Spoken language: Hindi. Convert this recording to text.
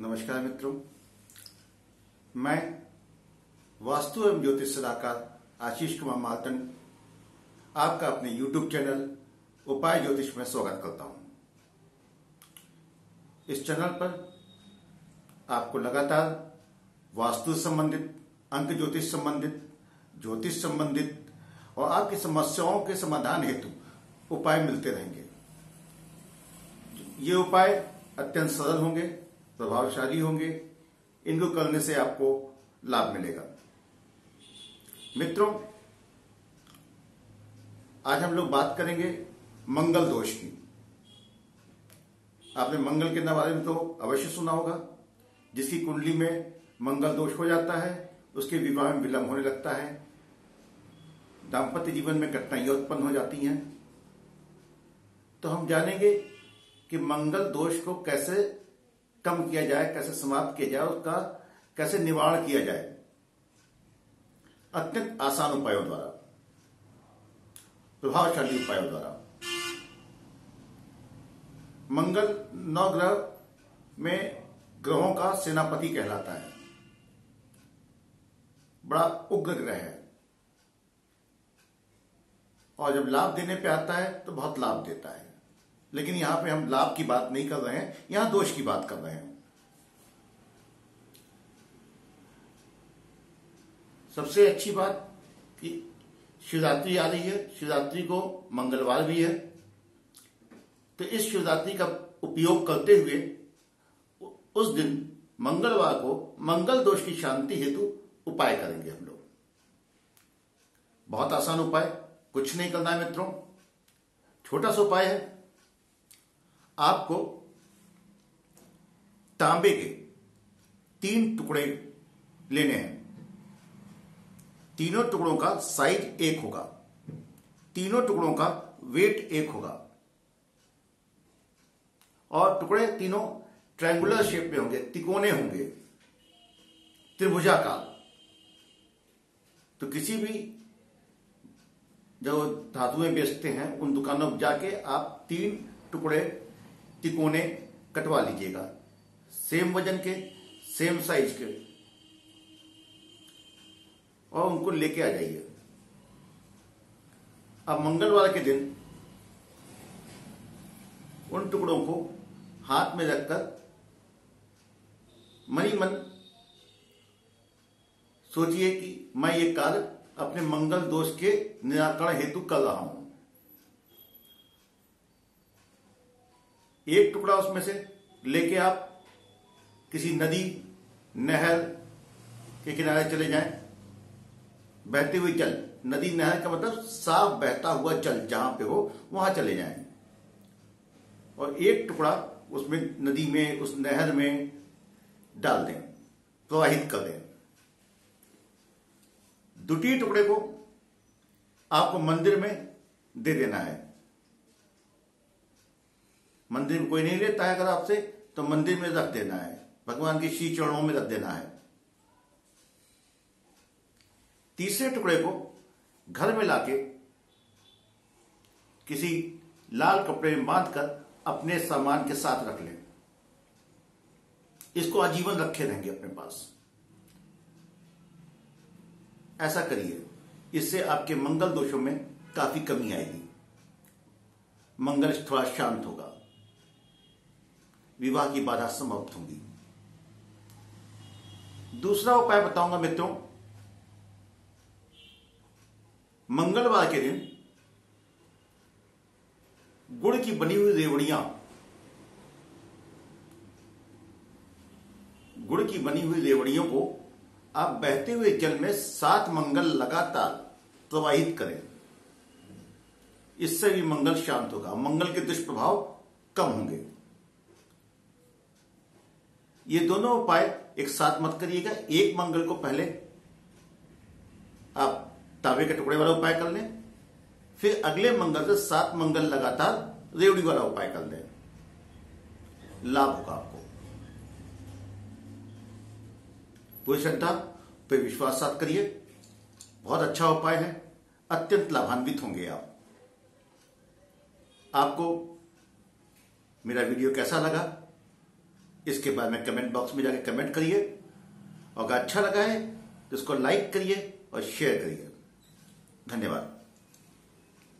नमस्कार मित्रों। मैं वास्तु एवं ज्योतिष सलाहकार आशीष कुमार मार्तन आपका अपने YouTube चैनल उपाय ज्योतिष में स्वागत करता हूँ। इस चैनल पर आपको लगातार वास्तु संबंधित, अंक ज्योतिष संबंधित ज्योतिष संबंधित और आपकी समस्याओं के समाधान हेतु उपाय मिलते रहेंगे। ये उपाय अत्यंत सरल होंगे। प्रभावशाली होंगे। इनको करने से आपको लाभ मिलेगा। मित्रों, आज हम लोग बात करेंगे मंगल दोष की। आपने मंगल के बारे में तो अवश्य सुना होगा, जिसकी कुंडली में मंगल दोष हो जाता है, उसके विवाह में विलंब होने लगता है। दाम्पत्य जीवन में कठिनाइयाँ उत्पन्न हो जाती हैं। तो हम जानेंगे कि मंगल दोष को कैसे कम किया जाए, कैसे समाप्त किया जाए, उसका कैसे निवारण किया जाए। अत्यंत आसान उपायों द्वारा, प्रभावशाली उपायों द्वारा। मंगल नौ ग्रह में ग्रहों का सेनापति कहलाता है। बड़ा उग्र ग्रह है। और जब लाभ देने पे आता है तो बहुत लाभ देता है। लेकिन यहाँ पे हम लाभ की बात नहीं कर रहे हैं, यहाँ दोष की बात कर रहे हैं। सबसे अच्छी बात कि शिवरात्रि आ रही है, शिवरात्रि को मंगलवार भी है। तो इस शिवरात्रि का उपयोग करते हुए उस दिन मंगलवार को मंगल दोष की शांति हेतु उपाय करेंगे हम लोग। बहुत आसान उपाय, कुछ नहीं करना है मित्रों। छोटा सा उपाय है आपको तांबे के तीन टुकड़े लेने हैं। तीनों टुकड़ों का साइज़ एक होगा। तीनों टुकड़ों का वेट एक होगा। और टुकड़े तीनों ट्रायंगुलर शेप में होंगे तिकोने होंगे। त्रिभुजाकार तो किसी भी जो धातुएँ बेचते हैं, उन दुकानों पर जाके आप तीन टुकड़े तिकोने कटवा लीजिएगा। सेम वज़न के, सेम साइज़ के। और उनको लेके आ जाइए। अब मंगलवार के दिन उन टुकड़ों को हाथ में रखकर मनी मन सोचिए कि मैं ये कार्य अपने मंगल दोष के निराकरण हेतु कर रहा हूँ। एक टुकड़ा उसमें से लेके आप किसी नदी, नहर के किनारे चले जाएँ। बहते हुए जल, नदी, नहर का मतलब साफ़ बहता हुआ जल जहाँ पे हो, वहाँ चले जाएँ। और एक टुकड़ा उसमें नदी में, उस नहर में डाल दें, प्रवाहित कर दें। द्वितीय टुकड़े को आपको मंदिर में दे देना है। मंदिर में कोई नहीं लेता है अगर आपसे तो मंदिर में रख देना है। भगवान के श्री चरणों में रख देना है। तीसरे टुकड़े को घर में लाके किसी लाल कपड़े में बांधकर अपने सामान के साथ रख लें। इसको आजीवन रखे रहेंगे अपने पास। ऐसा करिए। इससे आपके मंगल दोषों में काफ़ी कमी आएगी। मंगल थोड़ा शांत होगा। विवाह की बाधा समाप्त होंगी। दूसरा उपाय बताऊँगा मित्रों। मंगलवार के दिन गुड़ की बनी हुई रेवड़ियाँ, गुड़ की बनी हुई रेवड़ियों को आप बहते हुए जल में सात मंगल लगातार प्रवाहित करें। इससे भी मंगल शांत होगा, मंगल के दुष्प्रभाव कम होंगे। ये दोनों उपाय एक साथ मत करिएगा। एक मंगल को पहले आप तांबे के टुकड़े वाला उपाय कर लें, फिर अगले मंगल से सात मंगल लगातार रेवड़ी वाला उपाय कर लें। लाभ होगा आपको। पूरी श्रद्धा पे विश्वास साथ करिए। बहुत अच्छा उपाय है। अत्यंत लाभान्वित होंगे आप। आपको मेरा वीडियो कैसा लगा? इसके बारे में कमेंट बॉक्स में जाके कमेंट करिए। और अगर अच्छा लगा है तो इसको लाइक करिए और शेयर करिए। धन्यवाद।